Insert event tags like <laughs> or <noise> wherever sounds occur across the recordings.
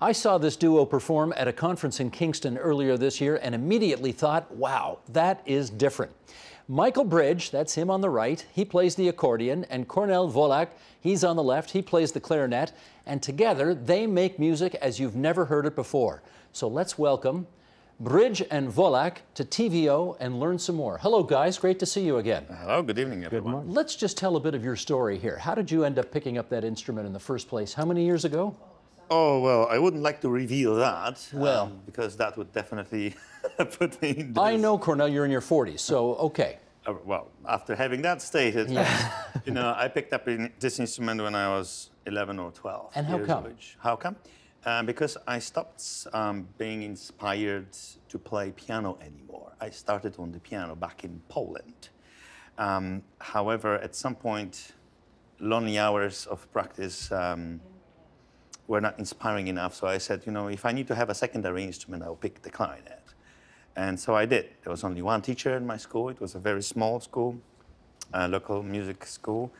I saw this duo perform at a conference in Kingston earlier this year and immediately thought, wow, that is different. Michael Bridge, that's him on the right, he plays the accordion, and Kornel Wolak, he's on the left, he plays the clarinet, and together they make music as you've never heard it before. So let's welcome Bridge and Wolak to TVO and learn some more. Hello, guys. Great to see you again. Hello. Good evening, everyone. Good morning. Let's just tell a bit of your story here. How did you end up picking up that instrument in the first place? How many years ago? Oh, well, I wouldn't like to reveal that. Well, um, because that would definitely <laughs> put me in. This. I know, Kornel, you're in your 40s, so okay. Uh, well, after having that stated, yeah. <laughs> you know, I picked up this instrument when I was 11 or 12. And how come? How come? Uh, because I stopped um, being inspired to play piano anymore. I started on the piano back in Poland. Um, however, at some point, lonely hours of practice um, were not inspiring enough. So I said, you know, if I need to have a secondary instrument, I'll pick the clarinet. And so I did. There was only one teacher in my school. It was a very small school, a local music school.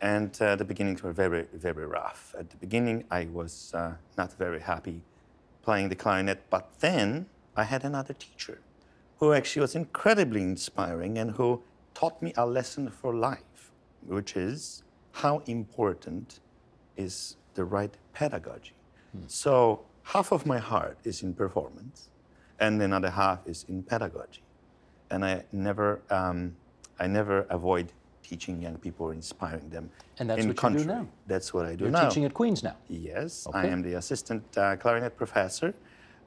And uh, the beginnings were very, very rough. At the beginning, I was uh, not very happy playing the clarinet. But then I had another teacher who actually was incredibly inspiring and who taught me a lesson for life, which is how important is the right pedagogy. Hmm. So half of my heart is in performance, and another half is in pedagogy. And I never, um, I never avoid teaching young people or inspiring them. And that's in what country. you do now. That's what I do You're now. teaching at Queen's now. Yes, okay. I am the assistant uh, clarinet professor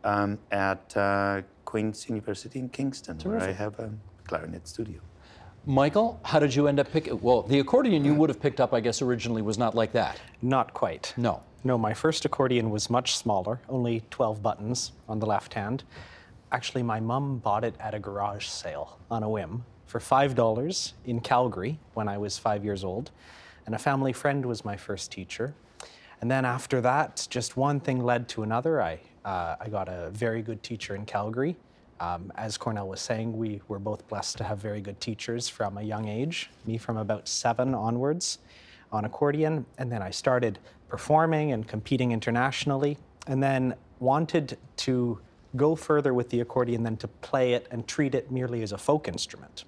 um, at uh, Queen's University in Kingston, Terrific. where I have a clarinet studio. Michael, how did you end up picking? Well, the accordion you would have picked up, I guess, originally was not like that. Not quite. No. No, my first accordion was much smaller, only 12 buttons on the left hand. Actually, my mum bought it at a garage sale on a whim for $5 in Calgary when I was five years old. And a family friend was my first teacher. And then after that, just one thing led to another. I, uh, I got a very good teacher in Calgary um, as Kornel was saying, we were both blessed to have very good teachers from a young age, me from about seven onwards on accordion. And then I started performing and competing internationally, and then wanted to go further with the accordion than to play it and treat it merely as a folk instrument.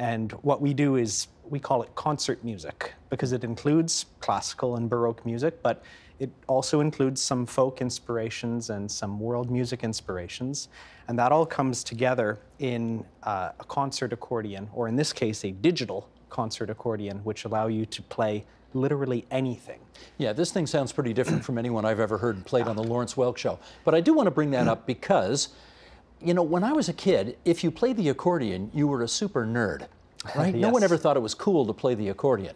And what we do is we call it concert music because it includes classical and Baroque music, but it also includes some folk inspirations and some world music inspirations. And that all comes together in uh, a concert accordion, or in this case, a digital concert accordion, which allow you to play literally anything. Yeah, this thing sounds pretty different from <clears throat> anyone I've ever heard played on the Lawrence Welk show. But I do want to bring that up because, you know, when I was a kid, if you played the accordion, you were a super nerd, <laughs> right? yes. No one ever thought it was cool to play the accordion.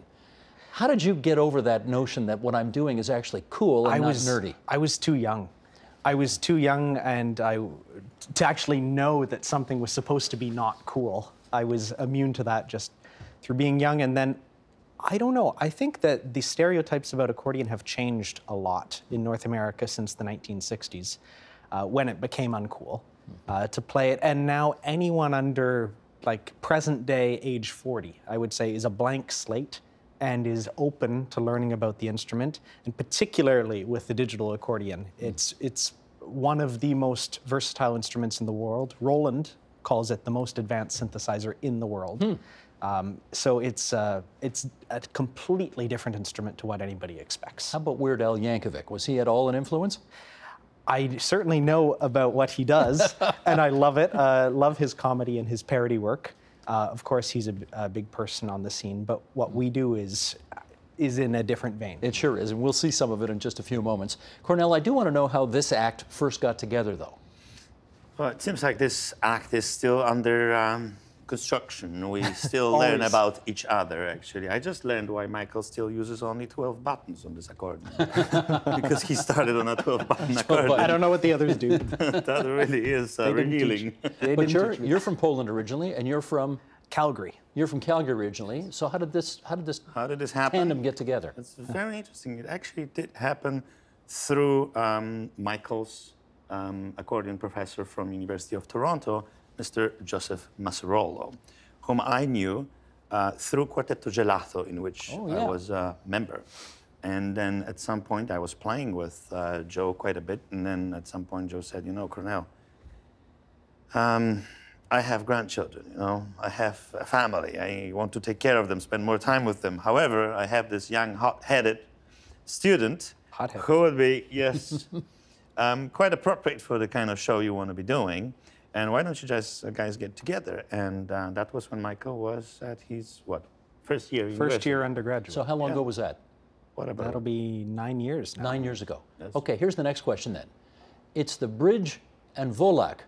How did you get over that notion that what I'm doing is actually cool and I not was, nerdy? I was too young. I was too young and I, to actually know that something was supposed to be not cool. I was immune to that just through being young. And then, I don't know, I think that the stereotypes about accordion have changed a lot in North America since the 1960s uh, when it became uncool uh, to play it. And now anyone under like present day age 40, I would say, is a blank slate and is open to learning about the instrument, and particularly with the digital accordion. It's, it's one of the most versatile instruments in the world. Roland calls it the most advanced synthesizer in the world. Hmm. Um, so it's, uh, it's a completely different instrument to what anybody expects. How about Weird Al Yankovic? Was he at all an influence? I certainly know about what he does, <laughs> and I love it. Uh, love his comedy and his parody work. Uh, of course, he's a, a, big person on the scene, but what we do is is in a different vein. It sure is, and we'll see some of it in just a few moments. Kornel, I do want to know how this act first got together, though. Well, it seems like this act is still under um, construction. We <laughs> still learn about each other, actually. I just learned why Michael still uses only 12 buttons on this accordion. <laughs> because he started on a 12-button accordion. I don't know what the others do. <laughs> that really is uh, revealing. But you're, you're from Poland originally, and you're from? Calgary. You're from Calgary originally. So how did this how did this how did this happen? Tandem get together. It's very interesting. It actually did happen through um, Michael's um, accordion professor from University of Toronto, Mr. Joseph Macerollo, whom I knew uh, through Quartetto Gelato, in which oh, yeah. I was a member. And then at some point, I was playing with uh, Joe quite a bit. And then at some point, Joe said, You know, Kornel, um, I have grandchildren, you know, I have a family. I want to take care of them, spend more time with them. However, I have this young, hot headed student Hot-headed. who would be, yes, <laughs> um, quite appropriate for the kind of show you want to be doing. And why don't you guys, uh, guys get together? And uh, that was when Michael was at his, what, first year? First university. year undergraduate. So how long ago was that? What about That'll be nine years now. Nine years ago. Yes. Okay, here's the next question then. It's the Bridge and Wolak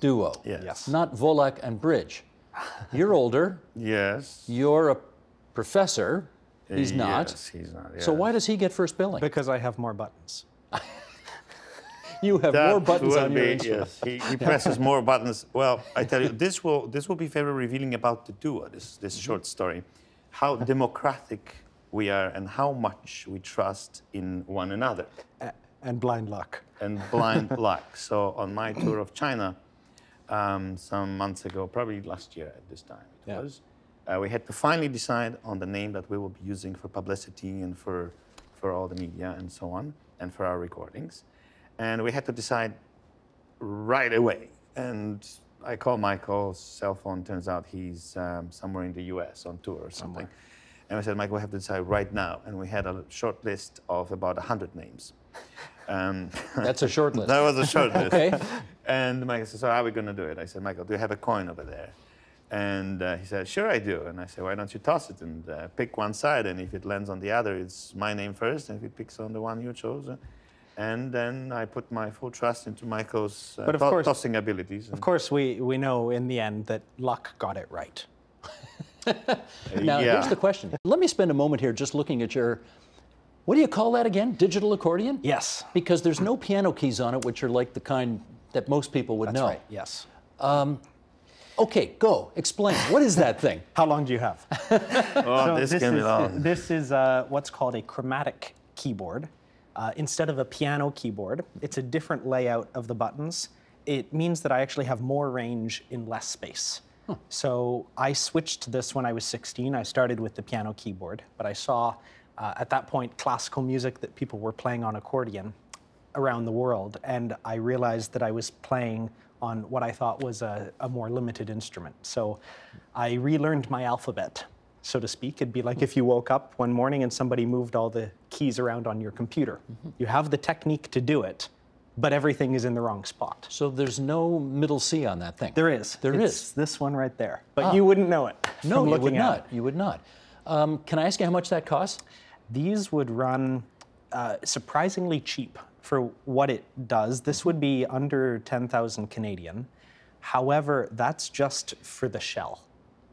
duo. Yes. Yes. Not Wolak and Bridge. You're older. Yes. You're a professor. He's not. Yes, he's not. So why does he get first billing? Because I have more buttons. You have That more buttons on your be. Yes, he, he presses more buttons. Well, I tell you, this will this will be very revealing about the duo. This this Mm-hmm. short story, how democratic we are, and how much we trust in one another, And blind luck. and blind <laughs> luck. So on my tour of China, um, some months ago, probably last year at this time it Yeah. was, uh, we had to finally decide on the name that we will be using for publicity and for for all the media and so on, and for our recordings, and we had to decide right away. And I call Michael's cell phone. Turns out he's um, somewhere in the U.S. on tour or something. And I said, Michael, we have to decide right now. And we had a short list of about 100 names. Um, <laughs> That's a short list. that was a short <laughs> list. Okay. And Michael said, so how are we going to do it? I said, Michael, do you have a coin over there? And uh, he said, sure I do. And I said, why don't you toss it and uh, pick one side? And if it lands on the other, it's my name first. And if it picks on the one you chose, uh, and then I put my full trust into Michael's uh, But of to- course- tossing abilities. Of course, we, we know in the end that luck got it right. <laughs> Now, yeah. here's the question. Let me spend a moment here just looking at your, what do you call that again? Digital accordion? Yes. Because there's no piano keys on it, which are like the kind that most people would That's know. right. Yes. Okay, go. Explain. What is that thing? <laughs> How long do you have? oh, So this, can be is, long. This is uh, what's called a chromatic keyboard. Uh, instead of a piano keyboard, it's a different layout of the buttons. It means that I actually have more range in less space. So I switched to this when I was 16. I started with the piano keyboard, but I saw uh, at that point classical music that people were playing on accordion around the world, and I realized that I was playing on what I thought was a, a more limited instrument. So I relearned my alphabet, so to speak. It'd be like if you woke up one morning and somebody moved all the keys around on your computer. You have the technique to do it, but everything is in the wrong spot. So there's no middle C on that thing. There is. There it's is. this one right there, but you wouldn't know it. No, you looking would at not. it. You would not. Um, can I ask you how much that costs? These would run uh, surprisingly cheap for what it does. This would be under 10,000 Canadian. However, that's just for the shell.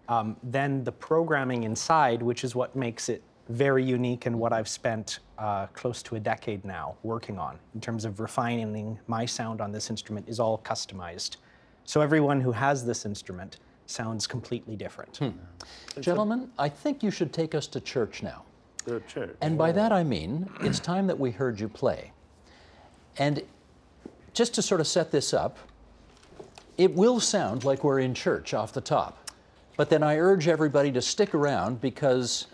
Um, then the programming inside, which is what makes it very unique and what I've spent uh, close to a decade now working on in terms of refining my sound on this instrument, is all customized. So everyone who has this instrument sounds completely different. Gentlemen, I think you should take us to church now. The church. And by that I mean, it's time that we heard you play. And just to sort of set this up, it will sound like we're in church off the top. But then I urge everybody to stick around because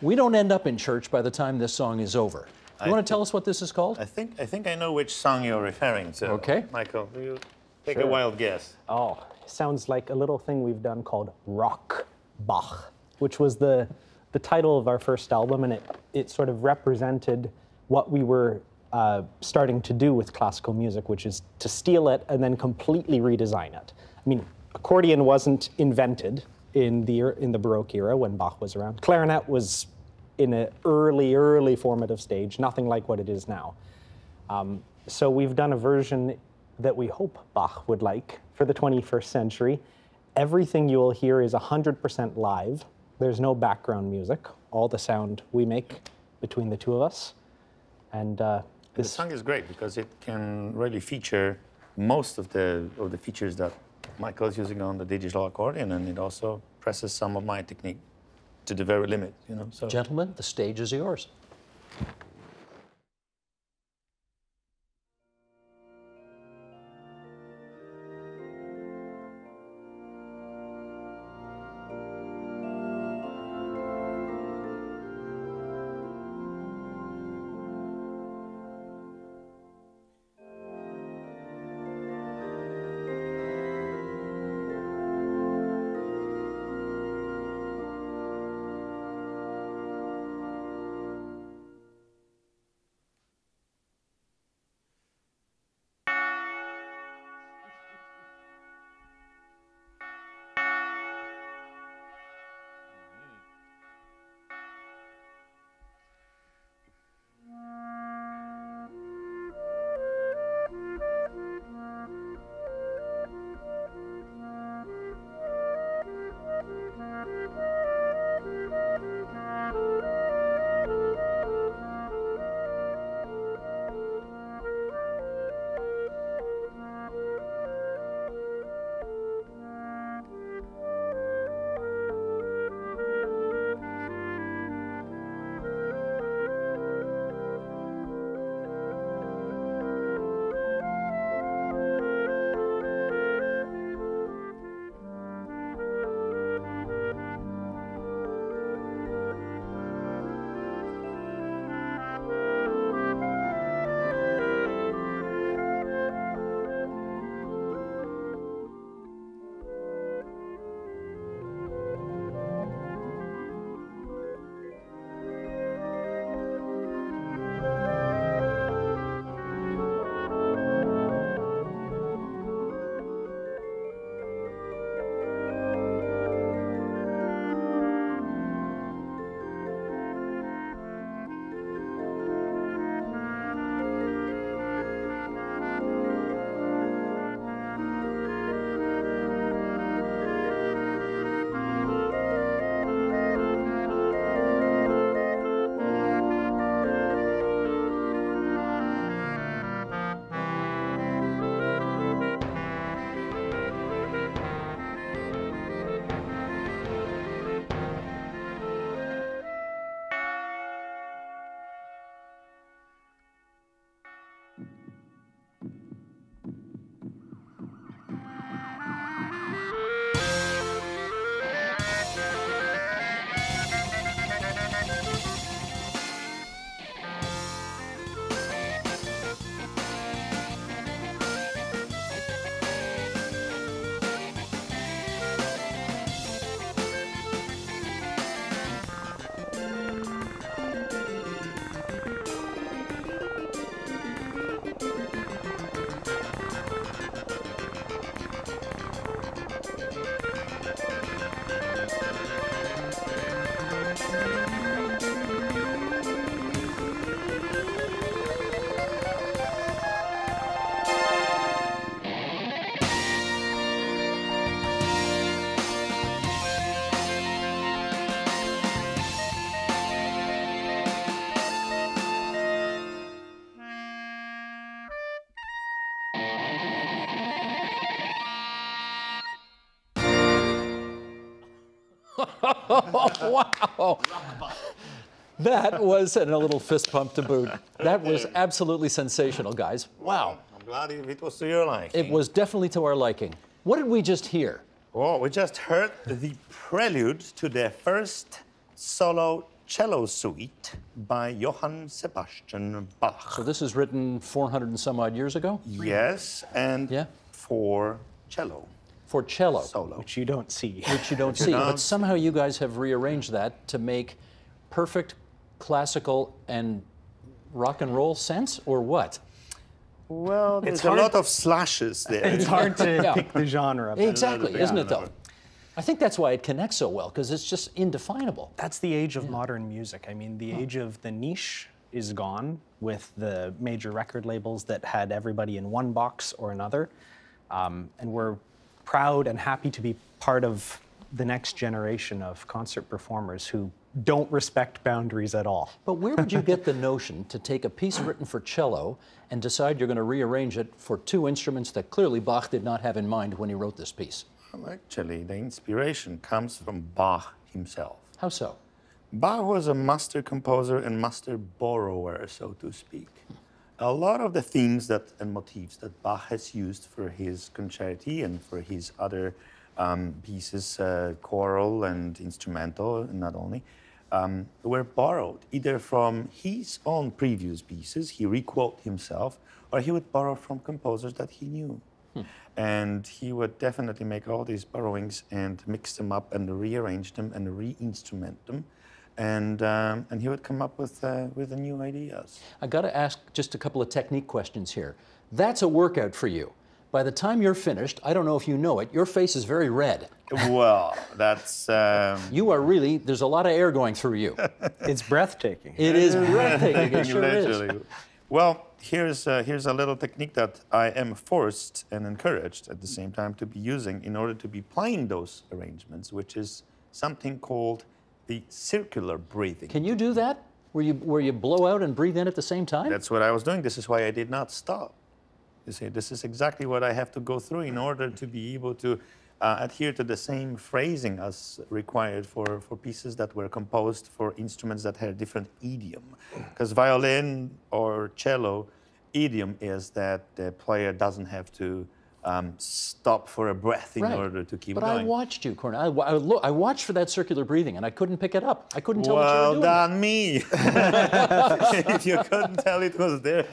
we don't end up in church by the time this song is over. You want to tell us what this is called? I think I think I know which song you're referring to. Okay. Michael, will you take a wild guess? Oh, sounds like a little thing we've done called Rock Bach, which was the, the title of our first album, and it, it sort of represented what we were uh, starting to do with classical music, which is to steal it and then completely redesign it. I mean, accordion wasn't invented in the, er- in the Baroque era when Bach was around. Clarinet was in an early, early formative stage, nothing like what it is now. Um, so we've done a version that we hope Bach would like for the 21st century. Everything you will hear is 100% live. There's no background music. All the sound we make between the two of us. And uh, The this, song is great because it can really feature most of the of the features that Michael is using on the digital accordion, and it also presses some of my technique to the very limit. You know, so Gentlemen, the stage is yours. <laughs> Oh, wow. That was, and a little fist pump to boot. That was absolutely sensational, guys. Wow. I'm glad it was to your liking. It was definitely to our liking. What did we just hear? Oh, we just heard the prelude to their first solo cello suite by Johann Sebastian Bach. So this is written 400 and some odd years ago Yes, and Yeah. for cello for cello, solo. which you don't see. which you don't <laughs> see. But somehow you guys have rearranged that to make perfect classical and rock and roll sense, or what? Well, there's It's a lot of slashes there. It's hard to <laughs> Yeah. pick the genre. but Exactly, isn't it yeah. though? I think that's why it connects so well, because it's just indefinable. That's the age of modern music. I mean, the age of the niche is gone with the major record labels that had everybody in one box or another. Um, and we're proud and happy to be part of the next generation of concert performers who don't respect boundaries at all. But where would you get the notion to take a piece written for cello and decide you're going to rearrange it for two instruments that clearly Bach did not have in mind when he wrote this piece? Well, Actually, the inspiration comes from Bach himself. How so? Bach was a master composer and master borrower, so to speak. A lot of the themes that and motifs that Bach has used for his concerti and for his other um, pieces, uh, choral and instrumental, not only, um, were borrowed either from his own previous pieces, he requote himself, or he would borrow from composers that he knew. And he would definitely make all these borrowings and mix them up and rearrange them and re-instrument them, and um, and he would come up with uh, with the new ideas. I got to ask just a couple of technique questions here. That's a workout for you. By the time you're finished, I don't know if you know it, your face is very red. well, that's um, <laughs> You are really, there's a lot of air going through you. <laughs> It's breathtaking. It is breathtaking. It sure is. Well, here's uh, here's a little technique that I am forced and encouraged at the same time to be using in order to be playing those arrangements, which is something called the circular breathing. Can you do that? Where you, where you blow out and breathe in at the same time? That's what I was doing. This is why I did not stop. You see, this is exactly what I have to go through in order to be able to uh, adhere to the same phrasing as required for, for pieces that were composed for instruments that had a different idiom. Because violin or cello, idiom is that the player doesn't have to um, stop for a breath in Right. order to keep but going. I watched you, Kornel. I, wa- I, lo- I watched for that circular breathing, and I couldn't pick it up. I couldn't tell what you were doing. Well done, me. <laughs> if you couldn't tell it was there,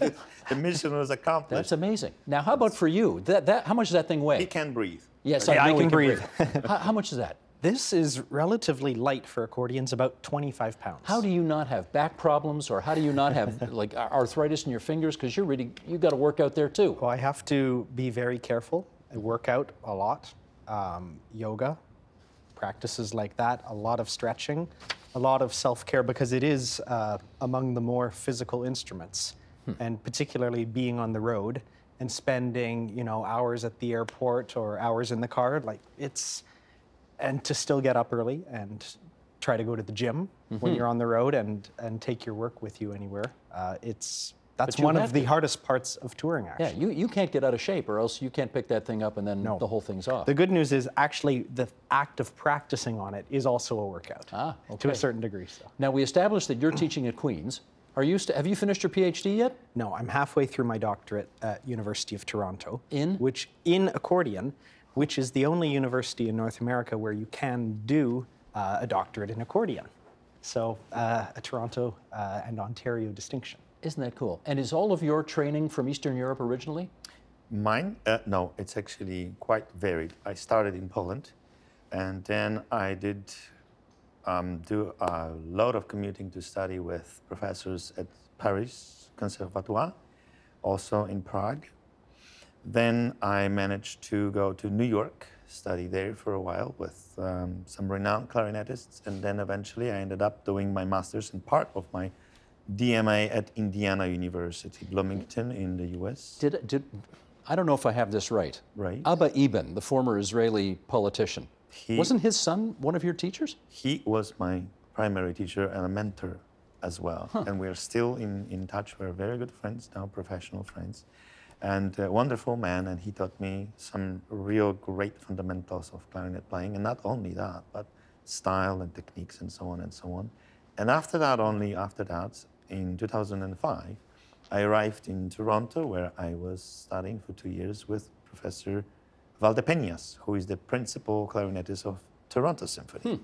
the mission was accomplished. That's amazing. Now, how about for you? That, that, how much does that thing weigh? He can breathe. Yes, Yeah, I know he can breathe. how, how much is that? This is relatively light for accordions, about 25 pounds. How do you not have back problems, or how do you not have <laughs> like arthritis in your fingers? Because you're really you've got to work out there too. Well, I have to be very careful. I work out a lot, um, yoga, practices like that, a lot of stretching, a lot of self care because it is uh, among the more physical instruments, and particularly being on the road and spending you know hours at the airport or hours in the car. Like it's, and to still get up early and try to go to the gym when you're on the road and and take your work with you anywhere. Uh, it's that's one of the to. hardest parts of touring. Actually. Yeah, you, you can't get out of shape, or else you can't pick that thing up, and then No. the whole thing's off. The good news is actually the act of practicing on it is also a workout. Ah, To a certain degree, so. Now we established that you're teaching at Queens. Are you st- have you finished your PhD yet? No, I'm halfway through my doctorate at University of Toronto. In? Which in accordion, which is the only university in North America where you can do uh, a doctorate in accordion. So uh, a Toronto uh, and Ontario distinction. Isn't that cool? And is all of your training from Eastern Europe originally? Mine? Uh, no, it's actually quite varied. I started in Poland, and then I did um, do a lot of commuting to study with professors at Paris Conservatoire, also in Prague. Then I managed to go to New York, study there for a while with um, some renowned clarinetists, and then eventually I ended up doing my master's and part of my DMA at Indiana University, Bloomington in the US. Did did I don't know if I have this right. Right. Abba Eban, the former Israeli politician, He- wasn't his son one of your teachers? He was my primary teacher and a mentor as well. And we're still in, in touch. We're very good friends now, professional friends. And a wonderful man. And he taught me some real great fundamentals of clarinet playing. And not only that, but style and techniques and so on and so on. And after that, only after that, in 2005, I arrived in Toronto where I was studying for two years with Professor Valdepeñas, who is the principal clarinetist of Toronto Symphony. Hmm.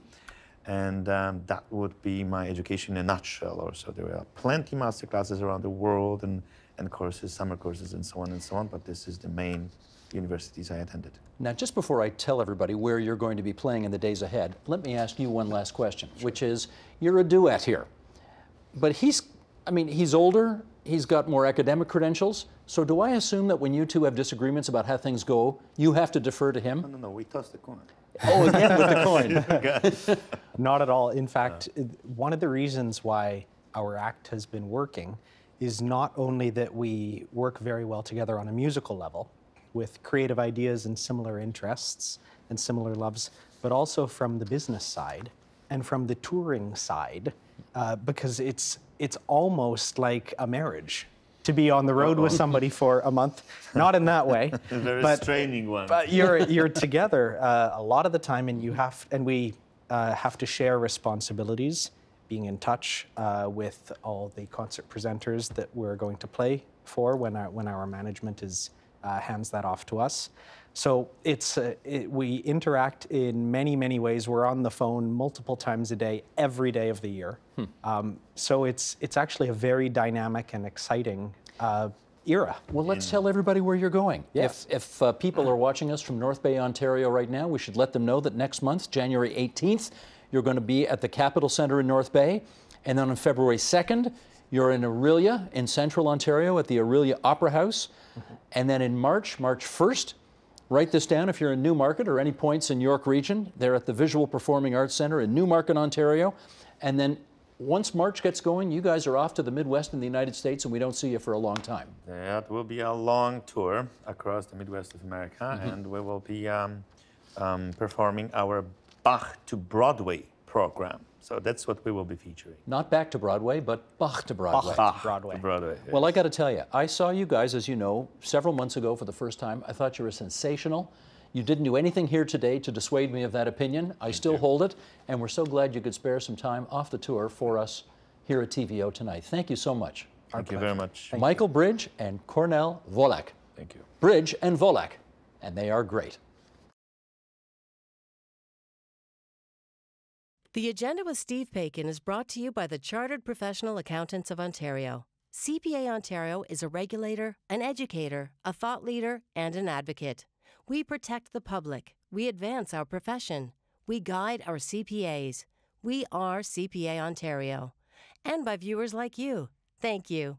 And um, that would be my education in a nutshell or so. There were plenty master classes around the world and, and courses, summer courses and so on and so on, but this is the main universities I attended. Now, just before I tell everybody where you're going to be playing in the days ahead, let me ask you one last question, sure. which is, you're a duet here. But he's, I mean, he's older, he's got more academic credentials, so do I assume that when you two have disagreements about how things go, you have to defer to him? No, no, no, we toss the coin. Oh, again with the <laughs> coin. Not at all. In fact, no. one of the reasons why our act has been working is not only that we work very well together on a musical level with creative ideas and similar interests and similar loves, but also from the business side and from the touring side, uh, because it's it's almost like a marriage to be on the road with somebody for a month. Not in that way. <laughs> a very but, straining one. but you're you're together uh, a lot of the time, and you have and we uh, have to share responsibilities. Being in touch uh, with all the concert presenters that we're going to play for when our when our management is uh, hands that off to us. So it's uh, it, we interact in many many ways. We're on the phone multiple times a day, every day of the year. Hmm. Um, so it's it's actually a very dynamic and exciting uh, era. Well, let's tell everybody where you're going. Yes. If, if uh, people are watching us from North Bay, Ontario right now, we should let them know that next month, January 18th, you're going to be at the Capitol Centre in North Bay. And then on February 2nd, you're in Orillia in central Ontario at the Orillia Opera House. Mm-hmm. And then in March, March 1st, Write this down if you're in Newmarket or any points in York Region. They're at the Visual Performing Arts Centre in Newmarket, Ontario. And then once March gets going, you guys are off to the Midwest in the United States, and we don't see you for a long time. That will be a long tour across the Midwest of America, mm -hmm. and we will be um, um, performing our Bach to Broadway program. So that's what we will be featuring. Not back to Broadway, but Bach to Broadway. Bach, to Broadway. To Broadway yes. Well, I got to tell you, I saw you guys, as you know, several months ago for the first time. I thought you were sensational. You didn't do anything here today to dissuade me of that opinion. I Thank still you. hold it, and we're so glad you could spare some time off the tour for us here at TVO tonight. Thank you so much. Our Thank pleasure. you very much. Thank Michael you. Bridge and Kornel Wolak. Thank you. Bridge and Wolak, and they are great. The Agenda with Steve Paikin is brought to you by the Chartered Professional Accountants of Ontario. CPA Ontario is a regulator, an educator, a thought leader, and an advocate. We protect the public. We advance our profession. We guide our CPAs. We are CPA Ontario. And by viewers like you. Thank you.